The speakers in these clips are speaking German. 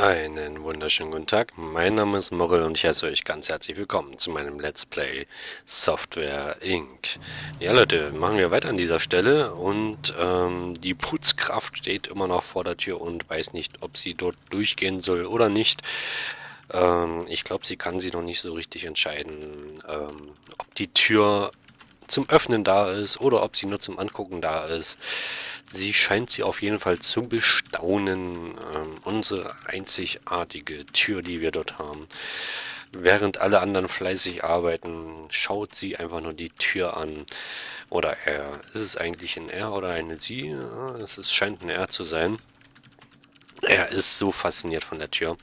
Einen wunderschönen guten Tag, mein Name ist Morrel und ich heiße euch ganz herzlich willkommen zu meinem Let's Play Software Inc. Ja Leute, machen wir weiter an dieser Stelle und ähm, die Putzkraft steht immer noch vor der Tür und weiß nicht, ob sie dort durchgehen soll oder nicht. Ähm, ich glaube, sie kann sich noch nicht so richtig entscheiden, ähm, ob die Tür zum Öffnen da ist oder ob sie nur zum Angucken da ist. Sie scheint sie auf jeden Fall zu bestaunen, ähm, unsere einzigartige Tür, die wir dort haben. Während alle anderen fleißig arbeiten, schaut sie einfach nur die Tür an. Oder er. Ist es eigentlich ein er oder eine sie? Es ist, scheint ein er zu sein. Er ist so fasziniert von der Tür.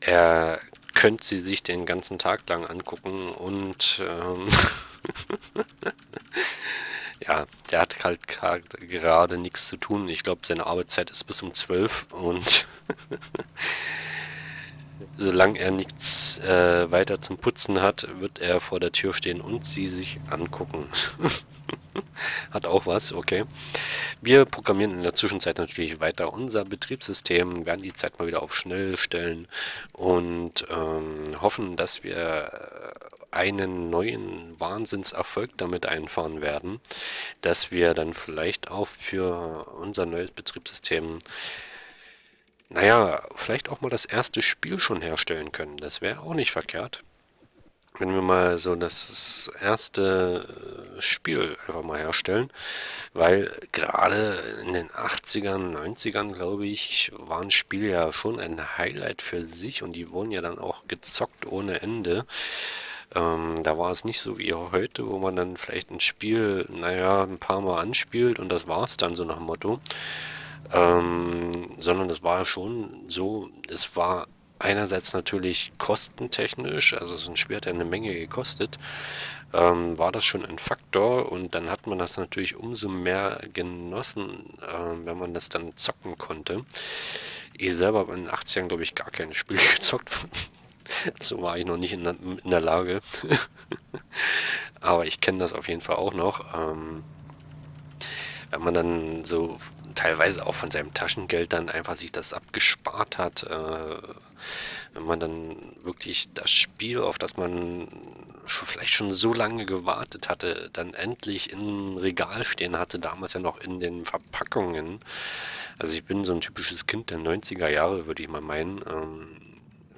Er könnte sie sich den ganzen Tag lang angucken und ähm, ja, der hat halt gerade nichts zu tun. Ich glaube, seine Arbeitszeit ist bis um 12 und solange er nichts äh, weiter zum Putzen hat, wird er vor der Tür stehen und sie sich angucken. hat auch was, okay. Wir programmieren in der Zwischenzeit natürlich weiter unser Betriebssystem, werden die Zeit mal wieder auf schnell stellen und ähm, hoffen, dass wir einen neuen Wahnsinnserfolg damit einfahren werden, dass wir dann vielleicht auch für unser neues Betriebssystem, naja, vielleicht auch mal das erste Spiel schon herstellen können. Das wäre auch nicht verkehrt. Wenn wir mal so das erste Spiel einfach mal herstellen, weil gerade in den 80ern, 90ern, glaube ich, waren Spiele ja schon ein Highlight für sich und die wurden ja dann auch gezockt ohne Ende. Ähm, da war es nicht so wie heute, wo man dann vielleicht ein Spiel, naja, ein paar Mal anspielt und das war es dann so nach dem Motto. Ähm, sondern es war schon so, es war einerseits natürlich kostentechnisch, also so ein Spiel hat eine Menge gekostet, ähm, war das schon ein Faktor und dann hat man das natürlich umso mehr genossen, äh, wenn man das dann zocken konnte. Ich selber habe in den 80ern, glaube ich, gar kein Spiel gezockt. so war ich noch nicht in der, in der Lage. Aber ich kenne das auf jeden Fall auch noch. Ähm, wenn man dann so teilweise auch von seinem Taschengeld dann einfach sich das abgespart hat, äh, wenn man dann wirklich das Spiel, auf das man schon, vielleicht schon so lange gewartet hatte, dann endlich im Regal stehen hatte, damals ja noch in den Verpackungen. Also ich bin so ein typisches Kind der 90er Jahre, würde ich mal meinen. Ähm,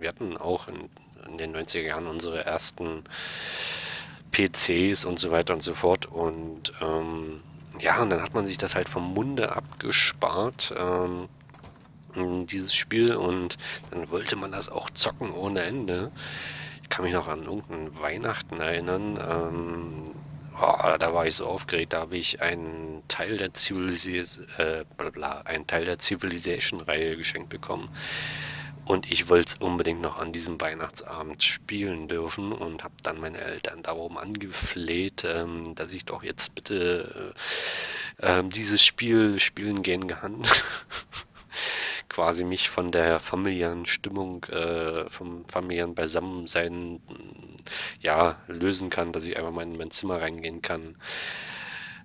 wir hatten auch in, in den 90er Jahren unsere ersten PCs und so weiter und so fort. Und ähm, ja, und dann hat man sich das halt vom Munde abgespart, ähm, dieses Spiel. Und dann wollte man das auch zocken ohne Ende. Ich kann mich noch an irgendeinen Weihnachten erinnern. Ähm, oh, da war ich so aufgeregt. Da habe ich einen Teil der Zivilisation, äh, einen Teil der Civilization-Reihe geschenkt bekommen. Und ich wollte es unbedingt noch an diesem Weihnachtsabend spielen dürfen und habe dann meine Eltern darum angefleht, ähm, dass ich doch jetzt bitte äh, äh, dieses Spiel spielen gehen kann. Quasi mich von der familiären Stimmung, äh, vom familiären Beisammensein, ja, lösen kann, dass ich einfach mal in mein Zimmer reingehen kann.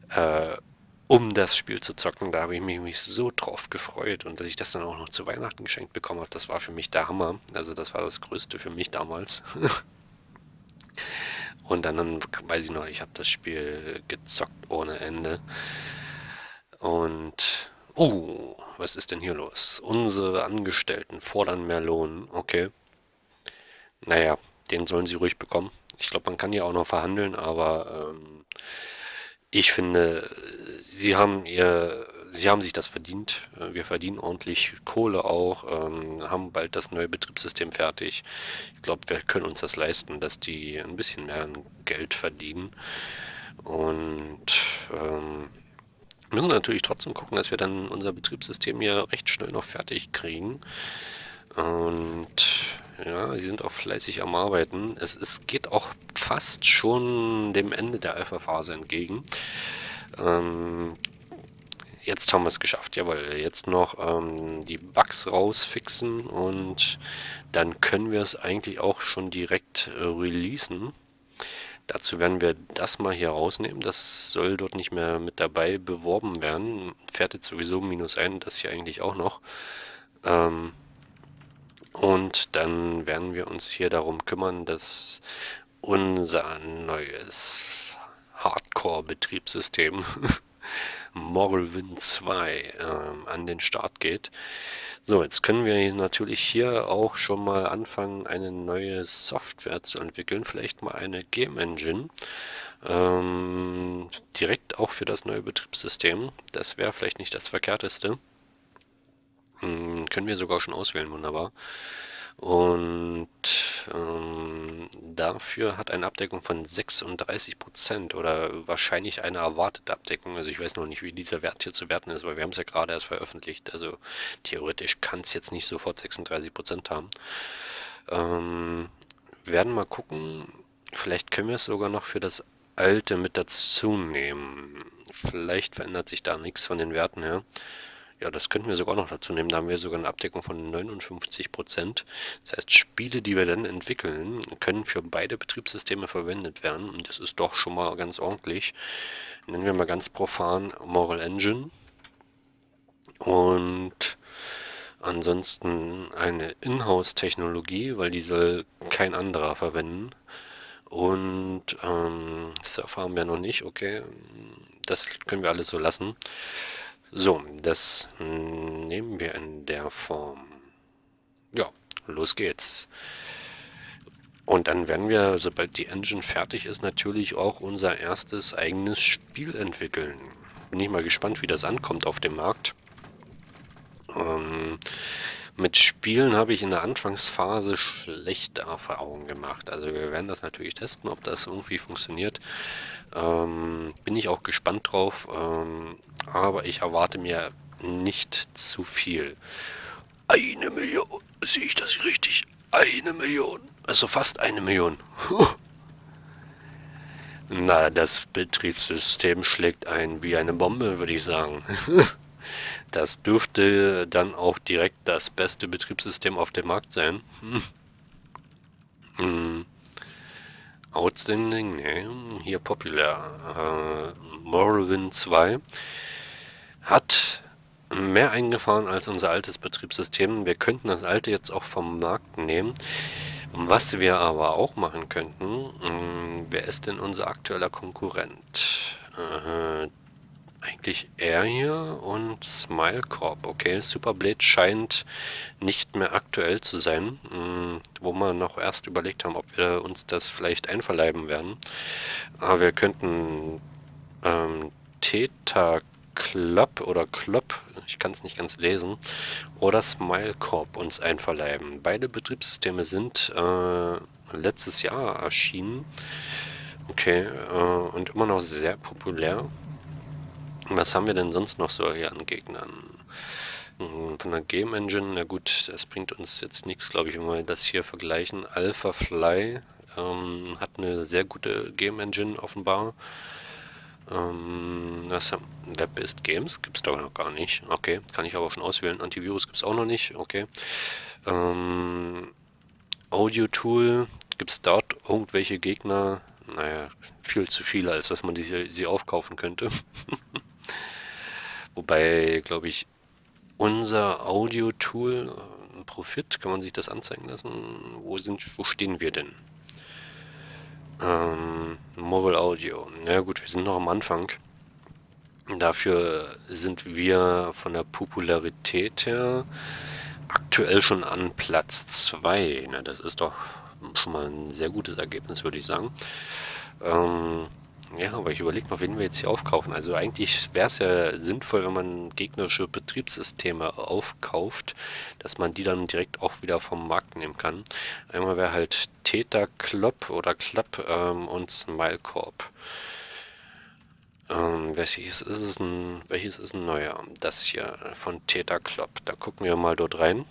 Äh, um das Spiel zu zocken. Da habe ich mich, so drauf gefreut und dass ich das dann auch noch zu Weihnachten geschenkt bekommen habe, das war für mich der Hammer. Also das war das Größte für mich damals. und dann, dann weiß ich noch, ich habe das Spiel gezockt ohne Ende. Und, oh, was ist denn hier los? Unsere Angestellten fordern mehr Lohn. Okay. Naja, den sollen sie ruhig bekommen. Ich glaube, man kann ja auch noch verhandeln, aber ähm, ich finde, sie haben ihr, sie haben sich das verdient. Äh, wir verdienen ordentlich Kohle auch, ähm, haben bald das neue Betriebssystem fertig. Ich glaube, wir können uns das leisten, dass die ein bisschen mehr Geld verdienen. Und ähm, müssen natürlich trotzdem gucken, dass wir dann unser Betriebssystem hier recht schnell noch fertig kriegen. Und ja, sie sind auch fleißig am Arbeiten. Es, es geht auch fast schon dem Ende der Alpha-Phase entgegen. Ähm, jetzt haben wir es geschafft, jawohl. Jetzt noch ähm, die Bugs rausfixen und dann können wir es eigentlich auch schon direkt äh, releasen. Dazu werden wir das mal hier rausnehmen. Das soll dort nicht mehr mit dabei beworben werden. Fährt jetzt sowieso minus ein, das hier eigentlich auch noch. Ähm, Und dann werden wir uns hier darum kümmern, dass unser neues Hardcore-Betriebssystem Morrowind 2 äh, an den Start geht. So, jetzt können wir natürlich hier auch schon mal anfangen, eine neue Software zu entwickeln. Vielleicht mal eine Game Engine. Ähm, direkt auch für das neue Betriebssystem. Das wäre vielleicht nicht das Verkehrteste. Hm, können wir sogar schon auswählen, wunderbar. Und dafür hat eine Abdeckung von 36% oder wahrscheinlich eine erwartete Abdeckung. Also ich weiß noch nicht, wie dieser Wert hier zu werten ist, weil wir haben es ja gerade erst veröffentlicht. Also theoretisch kann es jetzt nicht sofort 36% haben. Ähm, werden mal gucken. Vielleicht können wir es sogar noch für das alte mit dazu nehmen. Vielleicht verändert sich da nichts von den Werten her. Ja, das könnten wir sogar noch dazu nehmen. Da haben wir sogar eine Abdeckung von 59 Prozent. Das heißt, Spiele, die wir dann entwickeln, können für beide Betriebssysteme verwendet werden. Und das ist doch schon mal ganz ordentlich. Nennen wir mal ganz profan Moral Engine. Und ansonsten eine Inhouse-Technologie, weil die soll kein anderer verwenden. Und ähm, Surfer haben wir noch nicht, okay. Das können wir alles so lassen. So, das nehmen wir in der Form. Ja, los geht's. Und dann werden wir, sobald die Engine fertig ist, natürlich auch unser erstes eigenes Spiel entwickeln. Bin ich mal gespannt, wie das ankommt auf dem Markt. Ähm, mit Spielen habe ich in der Anfangsphase schlechte Erfahrungen gemacht. Also wir werden das natürlich testen, ob das irgendwie funktioniert. Ähm, bin ich auch gespannt drauf. Ähm, aber ich erwarte mir nicht zu viel. Eine Million, sehe ich das richtig? Eine Million, also fast eine Million. Na, das Betriebssystem schlägt ein wie eine Bombe, würde ich sagen. Das dürfte dann auch direkt das beste Betriebssystem auf dem Markt sein. Hm. Outstanding, ne, hier populär. Äh, Morrowind 2 hat mehr eingefahren als unser altes Betriebssystem. Wir könnten das alte jetzt auch vom Markt nehmen. Was wir aber auch machen könnten, mh, hm, wer ist denn unser aktueller Konkurrent? Äh, eigentlich er hier und Smile Corp. Okay, Superblade scheint nicht mehr aktuell zu sein, hm, wo wir noch erst überlegt haben, ob wir uns das vielleicht einverleiben werden. Aber wir könnten ähm, Theta Club oder Klopp, ich kann es nicht ganz lesen, oder Smile Corp uns einverleiben. Beide Betriebssysteme sind äh, letztes Jahr erschienen. Okay, äh, und immer noch sehr populär. Was haben wir denn sonst noch so hier an Gegnern? Hm, von der Game Engine, na gut, das bringt uns jetzt nichts, glaube ich, wenn wir das hier vergleichen. Alpha Fly ähm, hat eine sehr gute Game Engine offenbar. Ähm, was haben, Web-based Games gibt es doch noch gar nicht. Okay, kann ich aber schon auswählen. Antivirus gibt es auch noch nicht. Okay. Ähm, Audio Tool gibt es dort irgendwelche Gegner? Naja, viel zu viele, als dass man die, sie aufkaufen könnte. Wobei, glaube ich, unser Audio-Tool, äh, Profit, kann man sich das anzeigen lassen? Wo sind, wo stehen wir denn? Ähm, Mobile Audio. Na ja, gut, wir sind noch am Anfang. Dafür sind wir von der Popularität her aktuell schon an Platz 2. Das ist doch schon mal ein sehr gutes Ergebnis, würde ich sagen. Ähm, ja, aber ich überlege mal, wen wir jetzt hier aufkaufen. Also eigentlich wäre es ja sinnvoll, wenn man gegnerische Betriebssysteme aufkauft, dass man die dann direkt auch wieder vom Markt nehmen kann. Einmal wäre halt Theta Klopp oder Club ähm, und Smile Corp. Ähm, welches, ist ein, welches ist ein neuer? Das hier von Theta Klopp. Da gucken wir mal dort rein,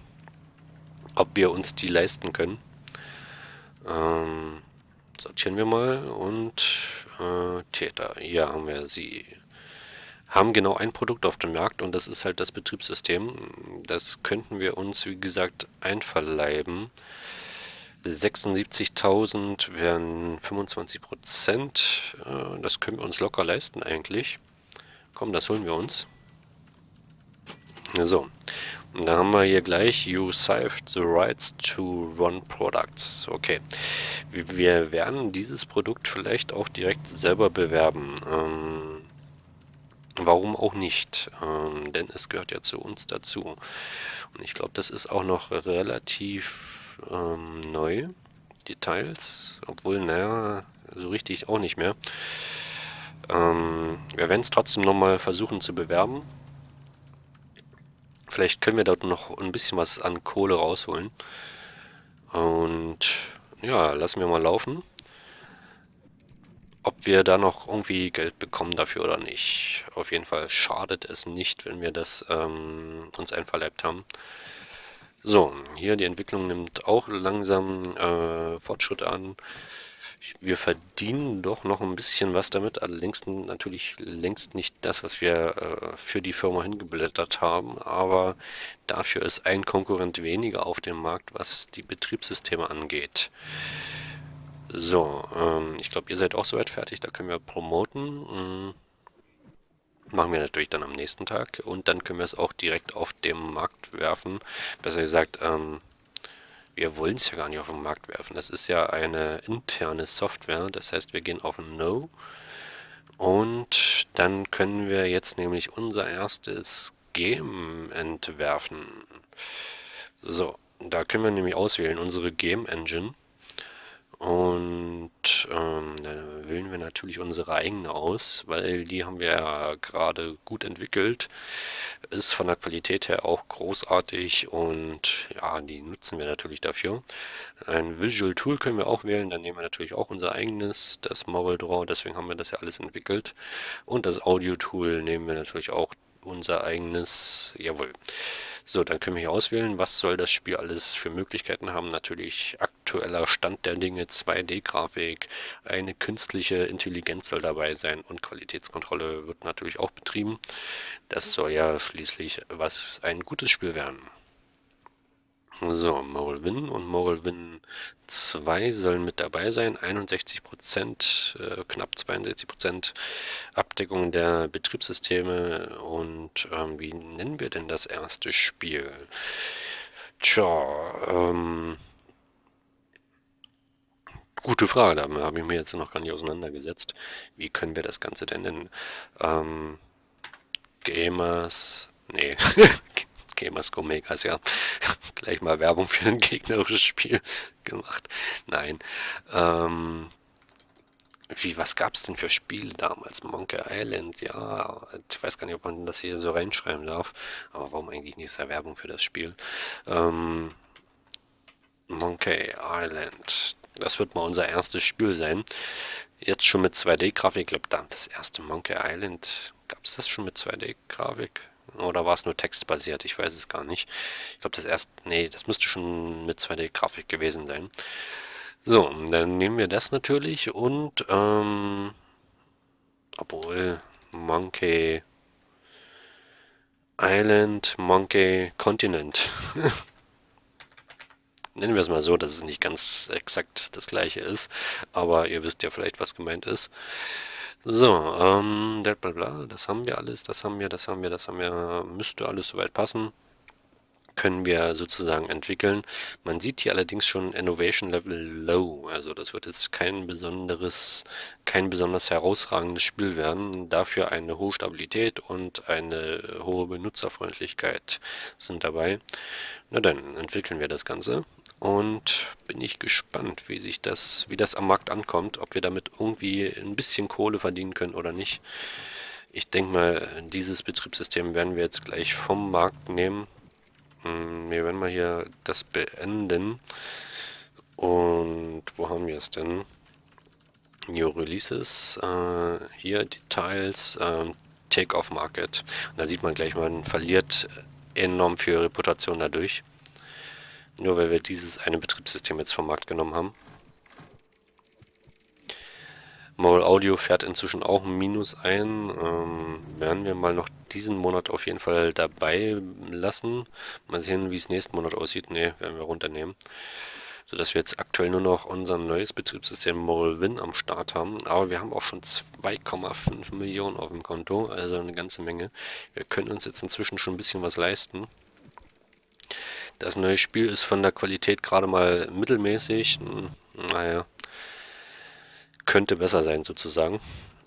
ob wir uns die leisten können. Ähm, sortieren wir mal und äh, Täter. Hier haben wir sie. Haben genau ein Produkt auf dem Markt und das ist halt das Betriebssystem. Das könnten wir uns, wie gesagt, einverleiben. 76.000 wären 25 Prozent. Äh, das können wir uns locker leisten eigentlich. Komm, das holen wir uns. So, da haben wir hier gleich, you saved the rights to run products. Okay, wir werden dieses Produkt vielleicht auch direkt selber bewerben. Ähm, warum auch nicht? Ähm, denn es gehört ja zu uns dazu. Und ich glaube, das ist auch noch relativ ähm, neu. Details, obwohl, naja, so richtig auch nicht mehr. Ähm, wir werden es trotzdem nochmal versuchen zu bewerben. Vielleicht können wir dort noch ein bisschen was an Kohle rausholen. Und ja, lassen wir mal laufen. Ob wir da noch irgendwie Geld bekommen dafür oder nicht. Auf jeden Fall schadet es nicht, wenn wir das ähm, uns einverleibt haben. So, hier die Entwicklung nimmt auch langsam äh, Fortschritt an wir verdienen doch noch ein bisschen was damit, allerdings natürlich längst nicht das, was wir äh, für die Firma hingeblättert haben, aber dafür ist ein Konkurrent weniger auf dem Markt, was die Betriebssysteme angeht. So, ähm, ich glaube, ihr seid auch soweit fertig, da können wir promoten. Mhm. Machen wir natürlich dann am nächsten Tag und dann können wir es auch direkt auf dem Markt werfen. Besser gesagt, ähm, wir wollen es ja gar nicht auf den Markt werfen. Das ist ja eine interne Software. Das heißt, wir gehen auf No. Und dann können wir jetzt nämlich unser erstes Game entwerfen. So, da können wir nämlich auswählen, unsere Game Engine. Und ähm, dann wählen wir natürlich unsere eigene aus, weil die haben wir ja gerade gut entwickelt. Ist von der Qualität her auch großartig und ja, die nutzen wir natürlich dafür. Ein Visual Tool können wir auch wählen, dann nehmen wir natürlich auch unser eigenes, das Marvel Draw, deswegen haben wir das ja alles entwickelt. Und das Audio Tool nehmen wir natürlich auch unser eigenes, jawohl. So, dann können wir hier auswählen, was soll das Spiel alles für Möglichkeiten haben. Natürlich aktueller Stand der Dinge, 2D-Grafik, eine künstliche Intelligenz soll dabei sein und Qualitätskontrolle wird natürlich auch betrieben. Das soll ja schließlich was ein gutes Spiel werden. So, Moralwin und Moralwin 2 sollen mit dabei sein. 61%, äh, knapp 62% Abdeckung der Betriebssysteme. Und ähm, wie nennen wir denn das erste Spiel? Tja, ähm, gute Frage, da habe ich mir jetzt noch gar nicht auseinandergesetzt. Wie können wir das Ganze denn nennen? Ähm, Gamers, nee, Gamers Makers, ja. Gleich mal Werbung für ein gegnerisches Spiel gemacht. Nein. Ähm, wie, was gab es denn für Spiele damals? Monkey Island, ja. Ich weiß gar nicht, ob man das hier so reinschreiben darf. Aber warum eigentlich nicht sehr Werbung für das Spiel? Ähm, Monkey Island. Das wird mal unser erstes Spiel sein. Jetzt schon mit 2D-Grafik. Ich glaube, das erste Monkey Island. Gab es das schon mit 2D-Grafik? Oder war es nur textbasiert? Ich weiß es gar nicht. Ich glaube, das erst. Nee, das müsste schon mit 2D-Grafik gewesen sein. So, dann nehmen wir das natürlich und, ähm, obwohl Monkey Island, Monkey Continent. Nennen wir es mal so, dass es nicht ganz exakt das gleiche ist, aber ihr wisst ja vielleicht, was gemeint ist. So, ähm, bla das haben wir alles, das haben wir, das haben wir, das haben wir, müsste alles soweit passen. Können wir sozusagen entwickeln. Man sieht hier allerdings schon Innovation Level Low, also das wird jetzt kein besonderes, kein besonders herausragendes Spiel werden. Dafür eine hohe Stabilität und eine hohe Benutzerfreundlichkeit sind dabei. Na dann entwickeln wir das Ganze. Und bin ich gespannt, wie sich das, wie das am Markt ankommt, ob wir damit irgendwie ein bisschen Kohle verdienen können oder nicht. Ich denke mal, dieses Betriebssystem werden wir jetzt gleich vom Markt nehmen. Hm, wir werden mal hier das beenden. Und wo haben wir es denn? New Releases, äh, hier Details, äh, Take-off Market. Da sieht man gleich, man verliert enorm viel Reputation dadurch. Nur weil wir dieses eine Betriebssystem jetzt vom Markt genommen haben. Moral Audio fährt inzwischen auch ein Minus ein. Ähm, werden wir mal noch diesen Monat auf jeden Fall dabei lassen. Mal sehen, wie es nächsten Monat aussieht. Ne, werden wir runternehmen. Sodass wir jetzt aktuell nur noch unser neues Betriebssystem Moral Win am Start haben. Aber wir haben auch schon 2,5 Millionen auf dem Konto, also eine ganze Menge. Wir können uns jetzt inzwischen schon ein bisschen was leisten. Das neue Spiel ist von der Qualität gerade mal mittelmäßig. Hm, naja, könnte besser sein sozusagen.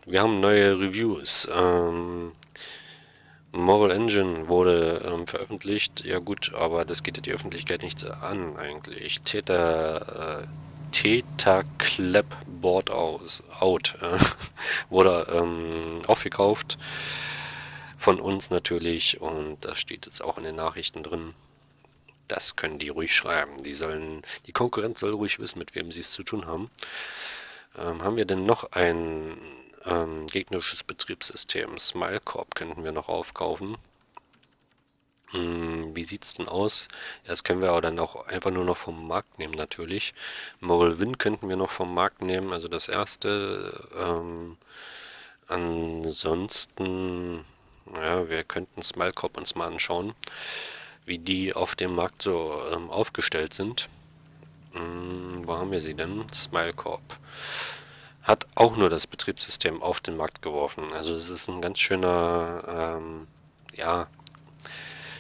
Wir haben neue Reviews. Ähm, Moral Engine wurde ähm, veröffentlicht. Ja gut, aber das geht ja die Öffentlichkeit nichts an eigentlich. Theta, äh, Theta Clap Board aus, Out äh, wurde ähm, aufgekauft. Von uns natürlich und das steht jetzt auch in den Nachrichten drin. Das können die ruhig schreiben. Die sollen, die Konkurrenz soll ruhig wissen, mit wem sie es zu tun haben. Ähm, haben wir denn noch ein ähm, gegnerisches Betriebssystem? Smilecorp könnten wir noch aufkaufen. Hm, wie sieht es denn aus? Das können wir aber dann auch einfach nur noch vom Markt nehmen natürlich. Moral Win könnten wir noch vom Markt nehmen, also das erste. Ähm, ansonsten, ja, wir könnten Smilecorp uns mal anschauen wie die auf dem Markt so ähm, aufgestellt sind. Hm, wo haben wir sie denn? Smilecorp. Hat auch nur das Betriebssystem auf den Markt geworfen. Also es ist ein ganz schöner, ähm, ja,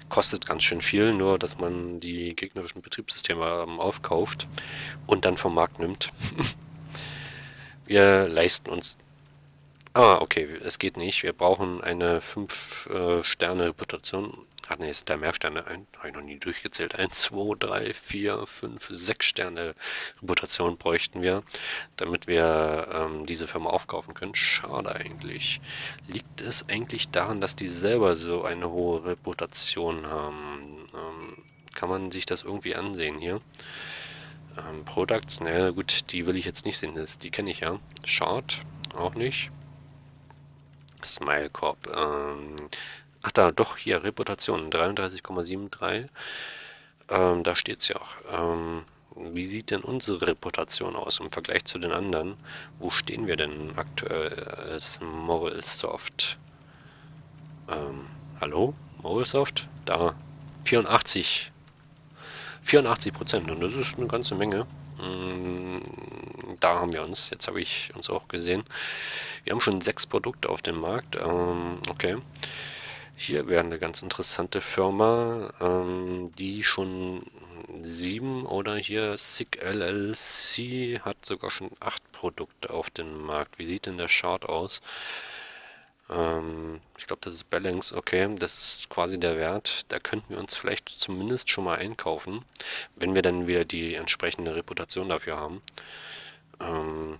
kostet ganz schön viel, nur dass man die gegnerischen Betriebssysteme ähm, aufkauft und dann vom Markt nimmt. wir leisten uns... Ah, okay, es geht nicht. Wir brauchen eine 5-Sterne-Reputation Ach ne, sind da mehr Sterne. Ein, habe ich noch nie durchgezählt. 1, 2, 3, 4, 5, 6 Sterne Reputation bräuchten wir, damit wir ähm, diese Firma aufkaufen können. Schade eigentlich. Liegt es eigentlich daran, dass die selber so eine hohe Reputation haben? Ähm, kann man sich das irgendwie ansehen hier? Ähm, Products, naja gut, die will ich jetzt nicht sehen. Das, die kenne ich ja. Chart, auch nicht. Smile Corp. Ähm, Ach da, doch, hier, Reputation, 33,73. Ähm, da steht es ja auch. Ähm, wie sieht denn unsere Reputation aus im Vergleich zu den anderen? Wo stehen wir denn aktuell als Moralsoft? Ähm, hallo? Moralsoft? Da, 84. 84 Prozent und das ist eine ganze Menge. Mm, da haben wir uns, jetzt habe ich uns auch gesehen. Wir haben schon sechs Produkte auf dem Markt. Ähm, okay. Hier wäre eine ganz interessante Firma, ähm, die schon sieben oder hier SIG LLC hat sogar schon acht Produkte auf dem Markt. Wie sieht denn der Chart aus? Ähm, ich glaube, das ist Balance. Okay, das ist quasi der Wert. Da könnten wir uns vielleicht zumindest schon mal einkaufen, wenn wir dann wieder die entsprechende Reputation dafür haben. Ähm,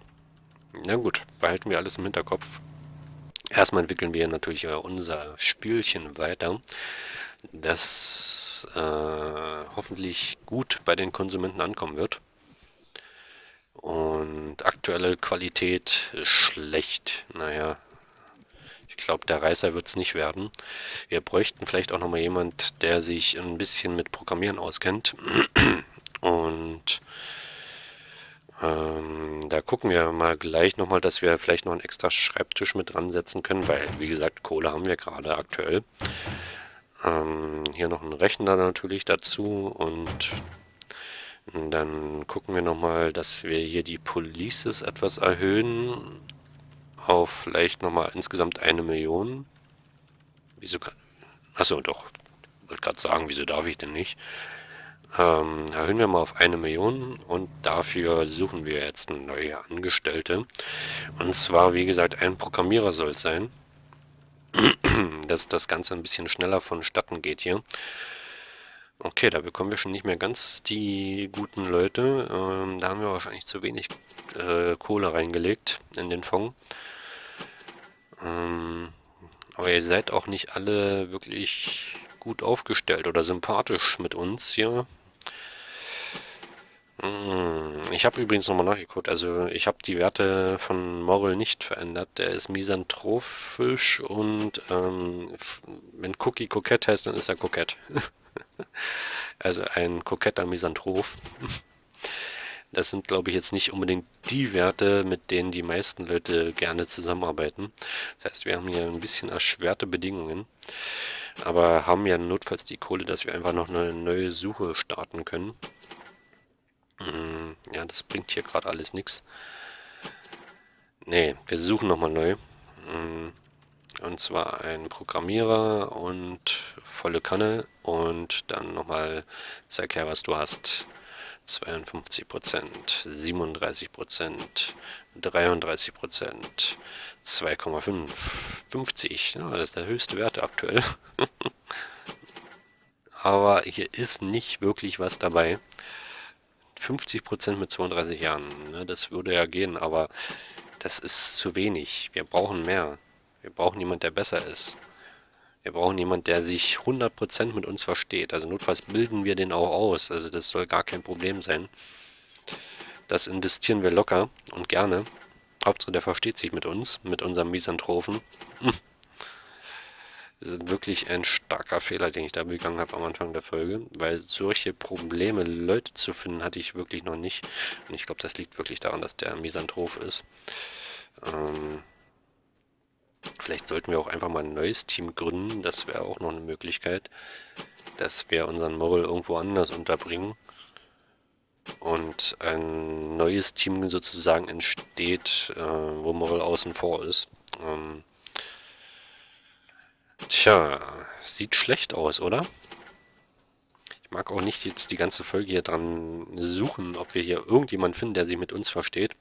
na gut, behalten wir alles im Hinterkopf. Erstmal entwickeln wir natürlich unser Spielchen weiter, das äh, hoffentlich gut bei den Konsumenten ankommen wird. Und aktuelle Qualität ist schlecht. Naja, ich glaube, der Reißer wird es nicht werden. Wir bräuchten vielleicht auch nochmal jemand, der sich ein bisschen mit Programmieren auskennt. Und ähm, da gucken wir mal gleich nochmal, dass wir vielleicht noch einen extra Schreibtisch mit dran setzen können, weil, wie gesagt, Kohle haben wir gerade aktuell. Ähm, hier noch ein Rechner natürlich dazu und dann gucken wir nochmal, dass wir hier die Polices etwas erhöhen auf vielleicht nochmal insgesamt eine Million. Wieso kann... Achso, doch. Ich wollte gerade sagen, wieso darf ich denn nicht? Ähm, erhöhen wir mal auf eine Million und dafür suchen wir jetzt eine neue Angestellte. Und zwar, wie gesagt, ein Programmierer soll es sein, dass das Ganze ein bisschen schneller vonstatten geht hier. Okay, da bekommen wir schon nicht mehr ganz die guten Leute. Ähm, da haben wir wahrscheinlich zu wenig äh, Kohle reingelegt in den Fonds. Ähm, aber ihr seid auch nicht alle wirklich gut aufgestellt oder sympathisch mit uns hier. Hm, ich habe übrigens nochmal nachgeguckt. Also ich habe die Werte von Morrill nicht verändert. Der ist misanthropisch und ähm, wenn Cookie kokett heißt, dann ist er kokett. also ein koketter Misanthrop. Das sind, glaube ich, jetzt nicht unbedingt die Werte, mit denen die meisten Leute gerne zusammenarbeiten. Das heißt, wir haben hier ein bisschen erschwerte Bedingungen. Aber haben ja notfalls die Kohle, dass wir einfach noch eine neue Suche starten können. Hm, ja, das bringt hier gerade alles nichts. Nee, wir suchen nochmal neu. Hm, Und zwar ein Programmierer und volle Kanne und dann nochmal zeig her, was du hast. 52% 37% 33% 2,5, 50. Ja, das ist der höchste Wert aktuell. Aber hier ist nicht wirklich was dabei. 50% mit 32 Jahren, ne, das würde ja gehen, aber das ist zu wenig. Wir brauchen mehr. Wir brauchen jemand, der besser ist. Wir brauchen jemand, der sich 100% mit uns versteht. Also notfalls bilden wir den auch aus. Also das soll gar kein Problem sein. Das investieren wir locker und gerne. Hauptsache, der versteht sich mit uns, mit unserem Misanthropen. Wirklich ein starker Fehler, den ich da begangen habe am Anfang der Folge, weil solche Probleme, Leute zu finden, hatte ich wirklich noch nicht. Und ich glaube, das liegt wirklich daran, dass der Misanthrop ist. Ähm, vielleicht sollten wir auch einfach mal ein neues Team gründen, das wäre auch noch eine Möglichkeit, dass wir unseren Moral irgendwo anders unterbringen und ein neues Team sozusagen entsteht, äh, wo Moral außen vor ist. Ähm, tja, sieht schlecht aus, oder? Ich mag auch nicht jetzt die ganze Folge hier dran suchen, ob wir hier irgendjemand finden, der sich mit uns versteht.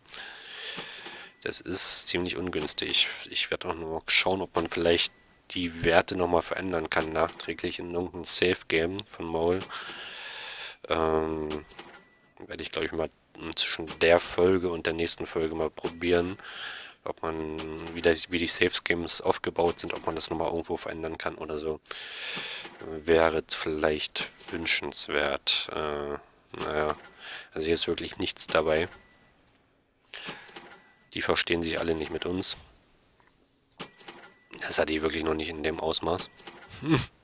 Das ist ziemlich ungünstig. Ich werde auch noch schauen, ob man vielleicht die Werte nochmal verändern kann, nachträglich in irgendein Safe-Game von Maul. Ähm, werde ich, glaube ich, mal zwischen der Folge und der nächsten Folge mal probieren, ob man, wie, das, wie die Safe Games aufgebaut sind, ob man das nochmal irgendwo verändern kann oder so. Wäre vielleicht wünschenswert. Äh, naja, also hier ist wirklich nichts dabei. Die verstehen sich alle nicht mit uns. Das hat die wirklich noch nicht in dem Ausmaß. Hm.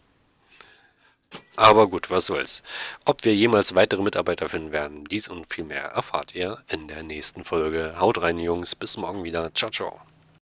Aber gut, was soll's. Ob wir jemals weitere Mitarbeiter finden werden, dies und viel mehr erfahrt ihr in der nächsten Folge. Haut rein, Jungs. Bis morgen wieder. Ciao, ciao.